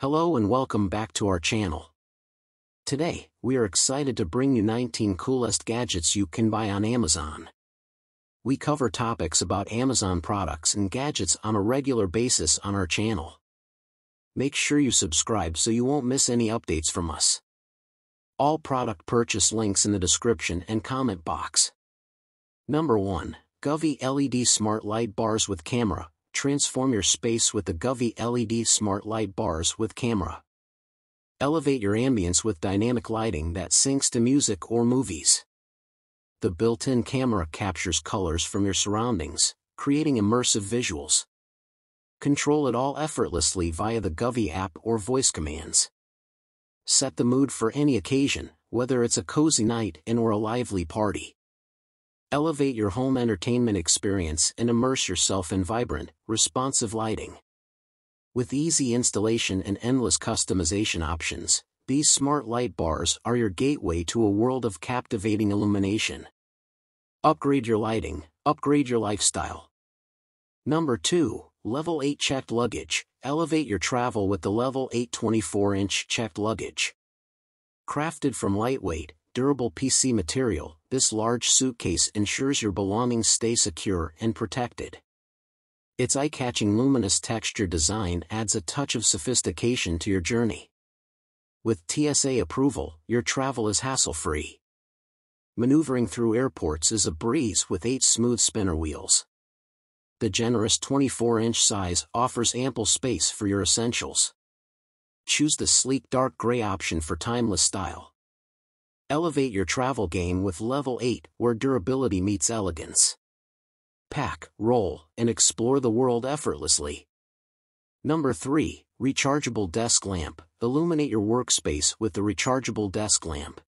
Hello and welcome back to our channel. Today, we are excited to bring you 19 coolest gadgets you can buy on Amazon. We cover topics about Amazon products and gadgets on a regular basis on our channel. Make sure you subscribe so you won't miss any updates from us. All product purchase links in the description and comment box. Number 1. Govee LED Smart Light Bars with Camera, transform your space with the Govee LED smart light bars with camera. Elevate your ambience with dynamic lighting that syncs to music or movies. The built-in camera captures colors from your surroundings, creating immersive visuals. Control it all effortlessly via the Govee app or voice commands. Set the mood for any occasion, whether it's a cozy night in or a lively party. Elevate your home entertainment experience and immerse yourself in vibrant, responsive lighting. With easy installation and endless customization options, these smart light bars are your gateway to a world of captivating illumination. Upgrade your lighting, upgrade your lifestyle. Number 2. Level 8 Checked Luggage. Elevate your travel with the Level 8 24-inch checked luggage. Crafted from lightweight, durable PC material, this large suitcase ensures your belongings stay secure and protected. Its eye-catching luminous texture design adds a touch of sophistication to your journey. With TSA approval, your travel is hassle-free. Maneuvering through airports is a breeze with eight smooth spinner wheels. The generous 24-inch size offers ample space for your essentials. Choose the sleek dark gray option for timeless style. Elevate your travel game with Level 8, where durability meets elegance. Pack, roll, and explore the world effortlessly. Number 3. Rechargeable Desk Lamp. Illuminate your workspace with the rechargeable desk lamp.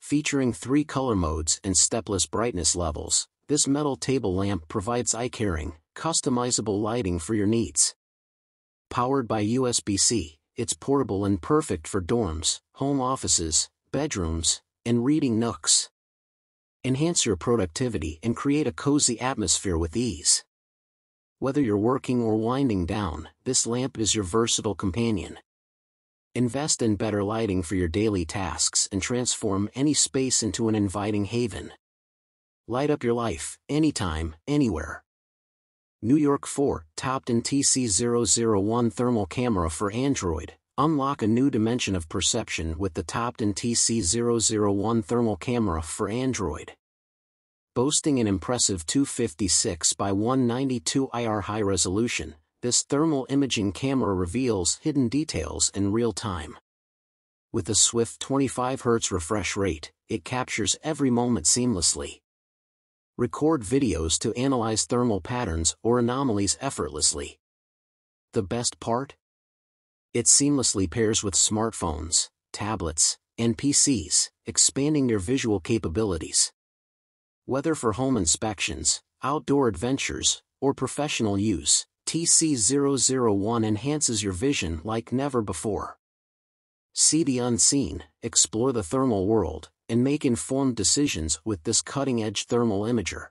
Featuring three color modes and stepless brightness levels, this metal table lamp provides eye-caring, customizable lighting for your needs. Powered by USB-C, it's portable and perfect for dorms, home offices, bedrooms, and reading nooks. Enhance your productivity and create a cozy atmosphere with ease. Whether you're working or winding down, this lamp is your versatile companion. Invest in better lighting for your daily tasks and transform any space into an inviting haven. Light up your life, anytime, anywhere. Number 4 TOPDON TC001 Thermal Camera for Android, Unlock a new dimension of perception with the TOPDON TC001 thermal camera for Android. Boasting an impressive 256 by 192 IR high resolution, this thermal imaging camera reveals hidden details in real time. With a swift 25 Hz refresh rate, it captures every moment seamlessly. Record videos to analyze thermal patterns or anomalies effortlessly. The best part? It seamlessly pairs with smartphones, tablets, and PCs, expanding your visual capabilities. Whether for home inspections, outdoor adventures, or professional use, TC001 enhances your vision like never before. See the unseen, explore the thermal world, and make informed decisions with this cutting-edge thermal imager.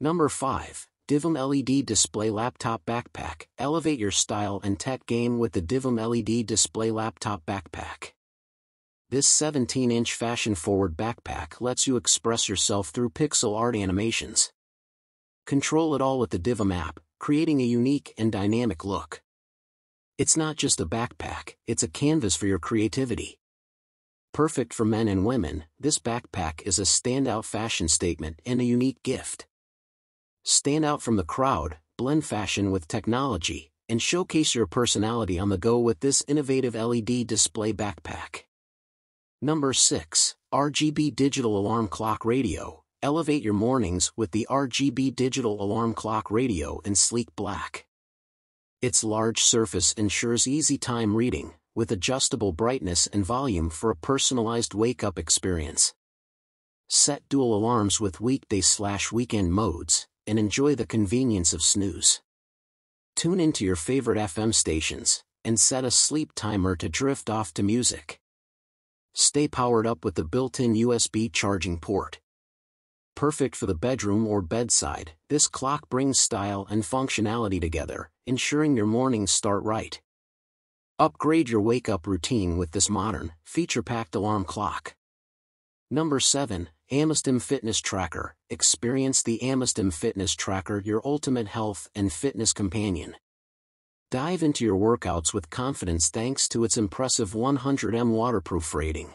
Number 5. Divoom LED Display Laptop Backpack. Elevate your style and tech game with the Divoom LED Display Laptop Backpack. This 17-inch fashion-forward backpack lets you express yourself through pixel art animations. Control it all with the Divoom app, creating a unique and dynamic look. It's not just a backpack, it's a canvas for your creativity. Perfect for men and women, this backpack is a standout fashion statement and a unique gift. Stand out from the crowd, blend fashion with technology, and showcase your personality on the go with this innovative LED display backpack. Number 6. RGB Digital Alarm Clock Radio. Elevate your mornings with the RGB Digital Alarm Clock Radio in sleek black. Its large surface ensures easy time reading, with adjustable brightness and volume for a personalized wake-up experience. Set dual alarms with weekday-slash-weekend modes, and enjoy the convenience of snooze. Tune into your favorite FM stations, and set a sleep timer to drift off to music. Stay powered up with the built-in USB charging port. Perfect for the bedroom or bedside, this clock brings style and functionality together, ensuring your mornings start right. Upgrade your wake-up routine with this modern, feature-packed alarm clock. Number 7. AMAZTIM Fitness Tracker. Experience the AMAZTIM Fitness Tracker your ultimate health and fitness companion. Dive into your workouts with confidence thanks to its impressive 100M waterproof rating.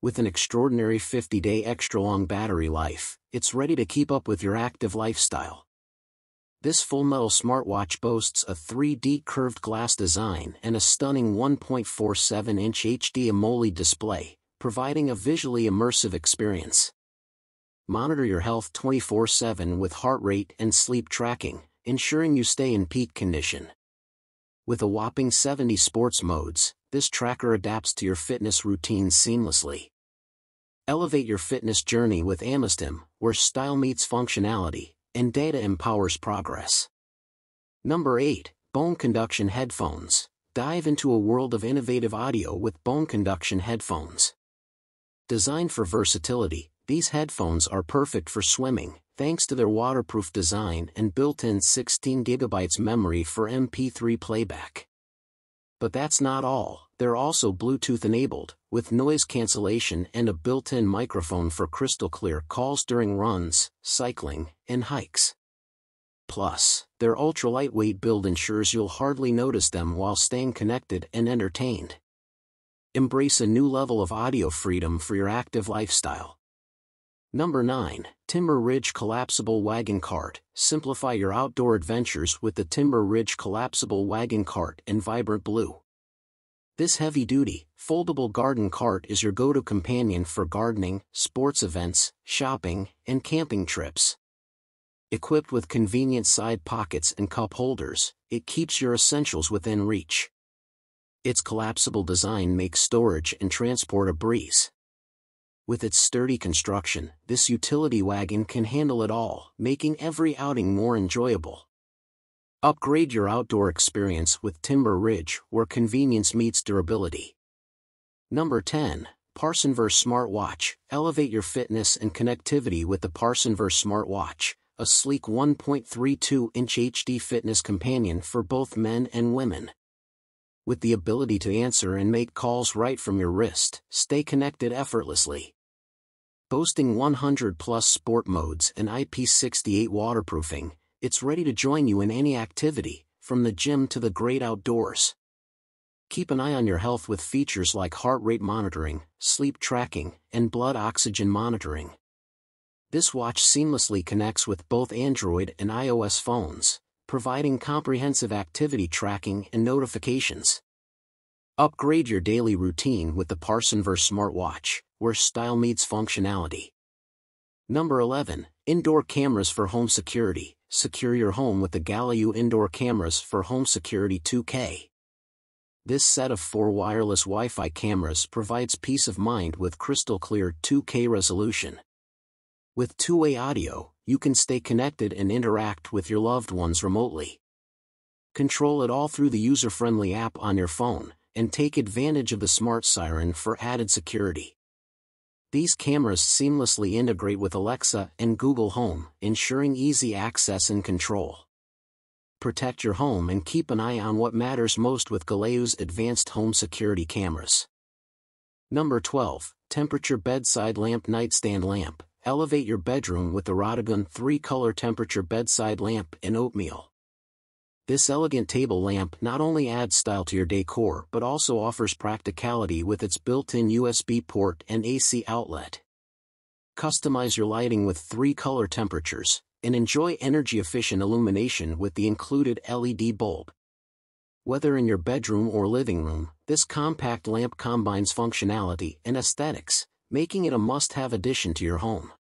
With an extraordinary 50-day extra-long battery life, it's ready to keep up with your active lifestyle. This full-metal smartwatch boasts a 3D curved glass design and a stunning 1.47-inch HD AMOLED display, providing a visually immersive experience. Monitor your health 24-7 with heart rate and sleep tracking, ensuring you stay in peak condition. With a whopping 70 sports modes, this tracker adapts to your fitness routine seamlessly. Elevate your fitness journey with AMAZTIM, where style meets functionality, and data empowers progress. Number 8. Bone Conduction Headphones. Dive into a world of innovative audio with bone conduction headphones. Designed for versatility, these headphones are perfect for swimming, thanks to their waterproof design and built-in 16GB memory for MP3 playback. But that's not all, they're also Bluetooth enabled, with noise cancellation and a built-in microphone for crystal clear calls during runs, cycling, and hikes. Plus, their ultra-lightweight build ensures you'll hardly notice them while staying connected and entertained. Embrace a new level of audio freedom for your active lifestyle. Number 9. Timber Ridge Collapsible Wagon Cart. Simplify your outdoor adventures with the Timber Ridge Collapsible Wagon Cart in vibrant blue. This heavy-duty, foldable garden cart is your go-to companion for gardening, sports events, shopping, and camping trips. Equipped with convenient side pockets and cup holders, it keeps your essentials within reach. Its collapsible design makes storage and transport a breeze. With its sturdy construction, this utility wagon can handle it all, making every outing more enjoyable. Upgrade your outdoor experience with Timber Ridge, where convenience meets durability. Number 10. Parsonverse Smartwatch. Elevate your fitness and connectivity with the Parsonverse Smartwatch, a sleek 1.32-inch HD fitness companion for both men and women with the ability to answer and make calls right from your wrist, stay connected effortlessly. Boasting 100 plus sport modes and IP68 waterproofing, it's ready to join you in any activity, from the gym to the great outdoors. Keep an eye on your health with features like heart rate monitoring, sleep tracking, and blood oxygen monitoring. This watch seamlessly connects with both Android and iOS phones, providing comprehensive activity tracking and notifications. Upgrade your daily routine with the Parsonverse smartwatch, where style meets functionality. Number 11. Indoor Cameras for Home Security. Secure your home with the Galayou Indoor Cameras for Home Security 2K. This set of four wireless Wi-Fi cameras provides peace of mind with crystal clear 2K resolution. With two-way audio, you can stay connected and interact with your loved ones remotely. Control it all through the user-friendly app on your phone, and take advantage of the smart siren for added security. These cameras seamlessly integrate with Alexa and Google Home, ensuring easy access and control. Protect your home and keep an eye on what matters most with Galayou's advanced home security cameras. Number 12. Temperature Bedside Lamp Nightstand Lamp elevate your bedroom with the Rodigun 3-color temperature bedside lamp in oatmeal. This elegant table lamp not only adds style to your decor but also offers practicality with its built-in USB port and AC outlet. Customize your lighting with three color temperatures, and enjoy energy-efficient illumination with the included LED bulb. Whether in your bedroom or living room, this compact lamp combines functionality and aesthetics, making it a must-have addition to your home.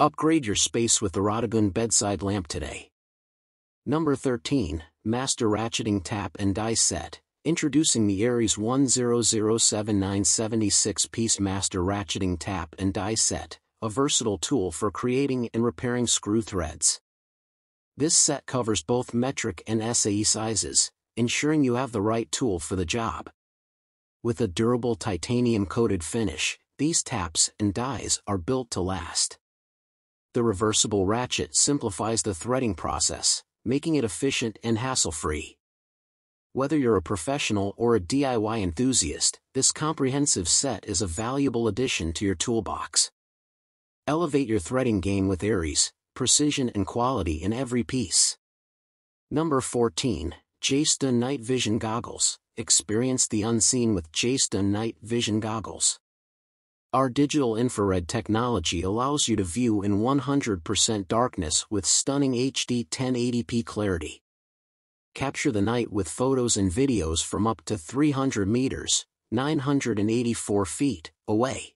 Upgrade your space with the Rodigun bedside lamp today. Number 13, Master Ratcheting Tap and Die Set. Introducing the ARES 100796-piece Master Ratcheting Tap and Die Set, a versatile tool for creating and repairing screw threads. This set covers both metric and SAE sizes, ensuring you have the right tool for the job. With a durable titanium-coated finish, these taps and dies are built to last the reversible ratchet simplifies the threading process, making it efficient and hassle-free. Whether you're a professional or a DIY enthusiast, this comprehensive set is a valuable addition to your toolbox. Elevate your threading game with ARES, precision and quality in every piece. Number 14, JStoon Night Vision Goggles. Experience the unseen with JStoon Night Vision Goggles. Our digital infrared technology allows you to view in 100% darkness with stunning HD 1080p clarity. Capture the night with photos and videos from up to 300 meters, 984 feet, away.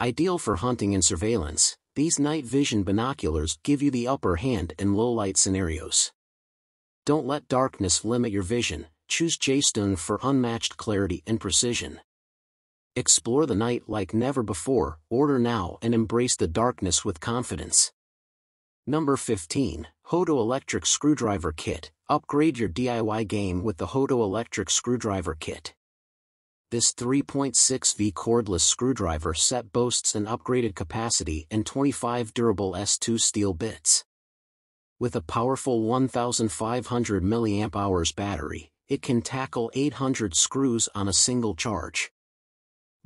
Ideal for hunting and surveillance, these night vision binoculars give you the upper hand in low-light scenarios. Don't let darkness limit your vision, choose JStoon for unmatched clarity and precision. Explore the night like never before, order now and embrace the darkness with confidence. Number 15, HOTO Electric Screwdriver Kit. Upgrade your DIY game with the HOTO Electric Screwdriver Kit. This 3.6V cordless screwdriver set boasts an upgraded capacity and 25 durable S2 steel bits. With a powerful 1500 mAh battery, it can tackle 800 screws on a single charge.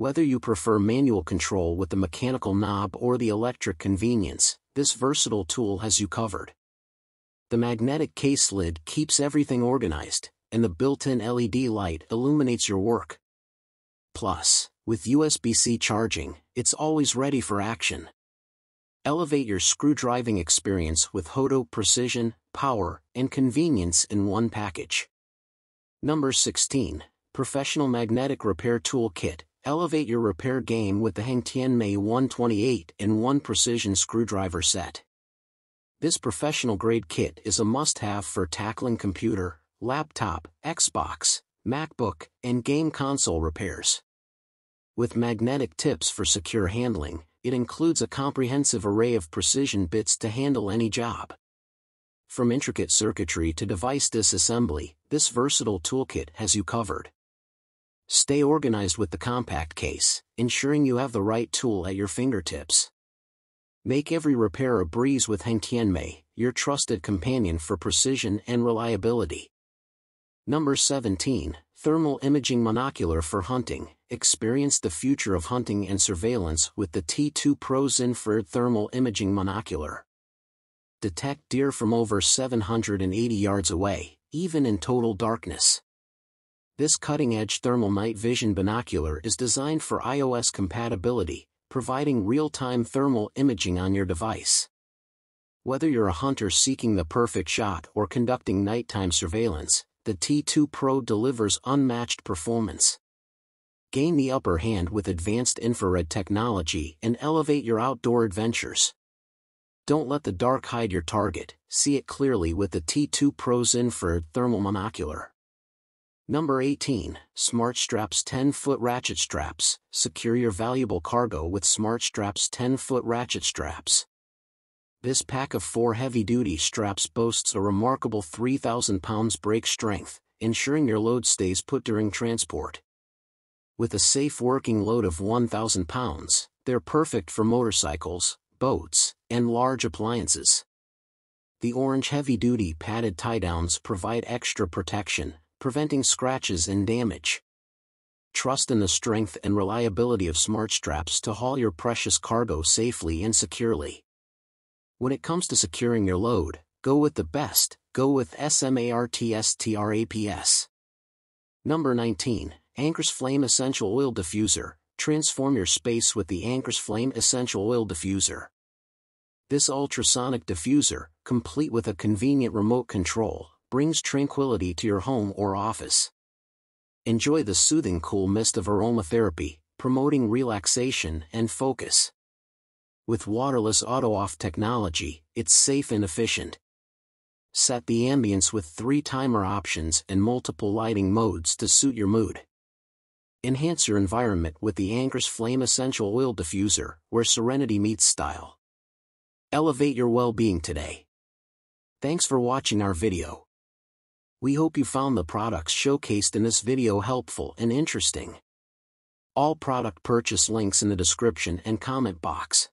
Whether you prefer manual control with the mechanical knob or the electric convenience, this versatile tool has you covered. The magnetic case lid keeps everything organized, and the built-in LED light illuminates your work. Plus, with USB-C charging, it's always ready for action. Elevate your screw-driving experience with HOTO precision, power, and convenience in one package. Number 16. Professional Magnetic Repair Tool Kit. Elevate your repair game with the Hengtian Mei 128 in 1 precision screwdriver set. This professional-grade kit is a must-have for tackling computer, laptop, Xbox, MacBook, and game console repairs. With magnetic tips for secure handling, it includes a comprehensive array of precision bits to handle any job. From intricate circuitry to device disassembly, this versatile toolkit has you covered. Stay organized with the compact case, ensuring you have the right tool at your fingertips. Make every repair a breeze with Hengtianmei, your trusted companion for precision and reliability. Number 17, Thermal Imaging Monocular for Hunting. Experience the future of hunting and surveillance with the T2 Pros Infrared Thermal Imaging Monocular. Detect deer from over 780 yards away, even in total darkness. This cutting-edge thermal night vision binocular is designed for iOS compatibility, providing real-time thermal imaging on your device. Whether you're a hunter seeking the perfect shot or conducting nighttime surveillance, the T2 Pro delivers unmatched performance. Gain the upper hand with advanced infrared technology and elevate your outdoor adventures. Don't let the dark hide your target, see it clearly with the T2 Pro's infrared thermal monocular. Number 18, Smart Straps 10-foot ratchet straps. Secure your valuable cargo with Smart Straps 10-foot ratchet straps. This pack of four heavy-duty straps boasts a remarkable 3,000 pounds brake strength, ensuring your load stays put during transport. With a safe working load of 1,000 pounds, they're perfect for motorcycles, boats, and large appliances. The orange heavy-duty padded tie-downs provide extra protection, preventing scratches and damage. Trust in the strength and reliability of smart straps to haul your precious cargo safely and securely. When it comes to securing your load, go with the best, go with SMARTSTRAPS. Number 19, Ankrs Flame Essential Oil Diffuser. Transform your space with the Ankrs Flame Essential Oil Diffuser. This ultrasonic diffuser, complete with a convenient remote control, brings tranquility to your home or office. Enjoy the soothing cool mist of aromatherapy, promoting relaxation and focus. With waterless auto-off technology, it's safe and efficient. Set the ambience with three timer options and multiple lighting modes to suit your mood. Enhance your environment with the Ankrs Flame Essential Oil Diffuser, where serenity meets style. Elevate your well-being today. Thanks for watching our video. We hope you found the products showcased in this video helpful and interesting. All product purchase links in the description and comment box.